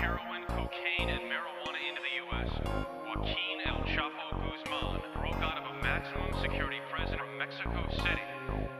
heroin, cocaine, and marijuana into the U.S. Joaquin El Chapo Guzman broke out of a maximum security prison in Mexico City